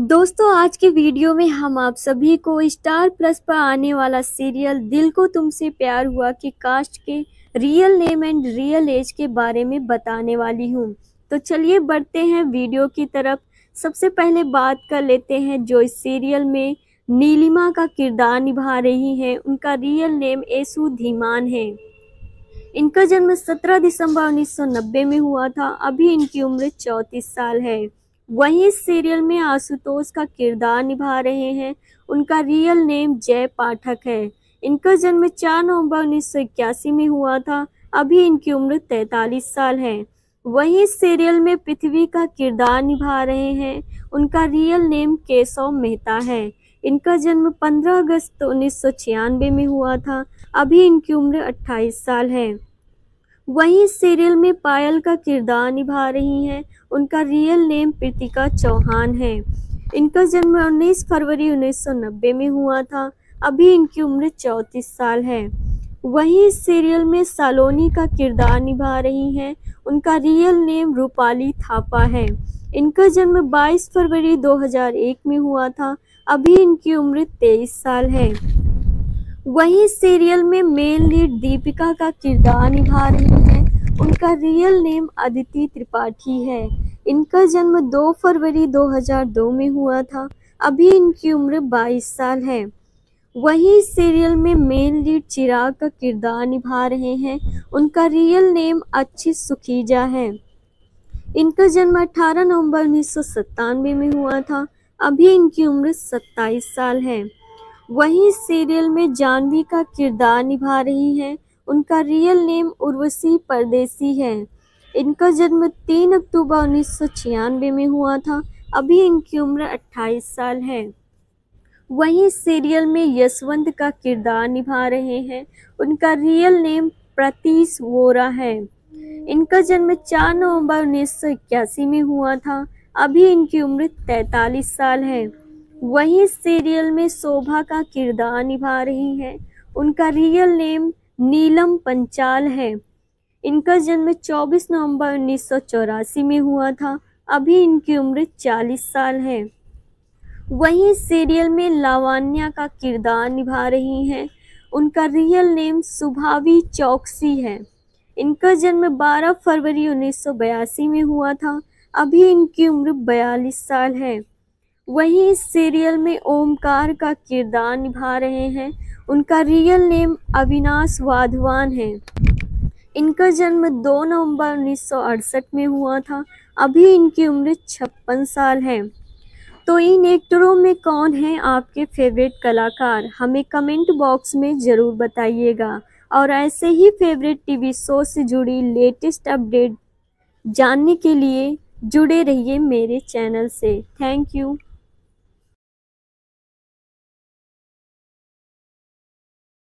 दोस्तों, आज के वीडियो में हम आप सभी को स्टार प्लस पर आने वाला सीरियल दिल को तुमसे प्यार हुआ कि कास्ट के real name and real age के बारे में बताने वाली हूँ। तो चलिए बढ़ते हैं वीडियो की तरफ़। सबसे पहले बात कर लेते हैं जो इस सीरियल में नीलिमा का किरदार निभा रही हैं। उनका रियल नेम एसू धीमान है। इनका जन्म 17 दिसंबर 1990 में हुआ था। अभी इनकी उम्र 34 साल है। वहीं इस सीरियल में आशुतोष का किरदार निभा रहे हैं। उनका रियल नेम जय पाठक है। इनका जन्म 4 नवंबर उन्नीस सौ इक्यासी में हुआ था। अभी इनकी उम्र 43 साल है। वहीं इस सीरियल में पृथ्वी का किरदार निभा रहे हैं। उनका रियल नेम केशव मेहता है। इनका जन्म 15 अगस्त उन्नीस सौ छियानवे में हुआ था। अभी इनकी उम्र 28 साल है। वहीं सीरियल में पायल का किरदार निभा रही हैं। उनका रियल नेम प्रीतिका चौहान है। इनका जन्म 19 फरवरी 1990 में हुआ था। अभी इनकी उम्र 34 साल है। वहीं इस सीरियल में सालोनी का किरदार निभा रही हैं। उनका रियल नेम रूपाली थापा है। इनका जन्म 22 फरवरी 2001 में हुआ था। अभी इनकी उम्र 23 साल है। वहीं सीरियल में मेन लीड दीपिका का किरदार निभा रही हैं। उनका रियल नेम अदिति त्रिपाठी है। इनका जन्म 2 फरवरी 2002 में हुआ था। अभी इनकी उम्र 22 साल है। वहीं सीरियल में मेन लीड चिराग का किरदार निभा रहे हैं। उनका रियल नेम अच्छी सुखीजा है। इनका जन्म 18 नवंबर उन्नीस सौ सत्तानवे में हुआ था। अभी इनकी उम्र 27 साल है। वहीं सीरियल में जानवी का किरदार निभा रही हैं। उनका रियल नेम उर्वशी परदेसी है। इनका जन्म 3 अक्टूबर उन्नीस सौ छियानवे में हुआ था। अभी इनकी उम्र 28 साल है। वहीं सीरियल में यशवंत का किरदार निभा रहे हैं। उनका रियल नेम प्रतीश वोरा है। इनका जन्म 4 नवंबर उन्नीस सौ इक्यासी में हुआ था। अभी इनकी उम्र 43 साल है। वही सीरियल में शोभा का किरदार निभा रही हैं। उनका रियल नेम नीलम पंचाल है। इनका जन्म 24 नवंबर उन्नीस सौ चौरासी में हुआ था। अभी इनकी उम्र 40 साल है। वहीं सीरियल में लावान्या का किरदार निभा रही हैं। उनका रियल नेम सुभावी चौकसी है। इनका जन्म 12 फरवरी उन्नीस सौ बयासी में हुआ था। अभी इनकी उम्र 42 साल है। वहीं इस सीरियल में ओमकार का किरदार निभा रहे हैं। उनका रियल नेम अविनाश वाधवान है। इनका जन्म 2 नवंबर उन्नीस सौ अड़सठ में हुआ था। अभी इनकी उम्र छप्पन साल है। तो इन एक्टरों में कौन है आपके फेवरेट कलाकार? हमें कमेंट बॉक्स में ज़रूर बताइएगा। और ऐसे ही फेवरेट टीवी शो से जुड़ी लेटेस्ट अपडेट जानने के लिए जुड़े रहिए मेरे चैनल से। Thank you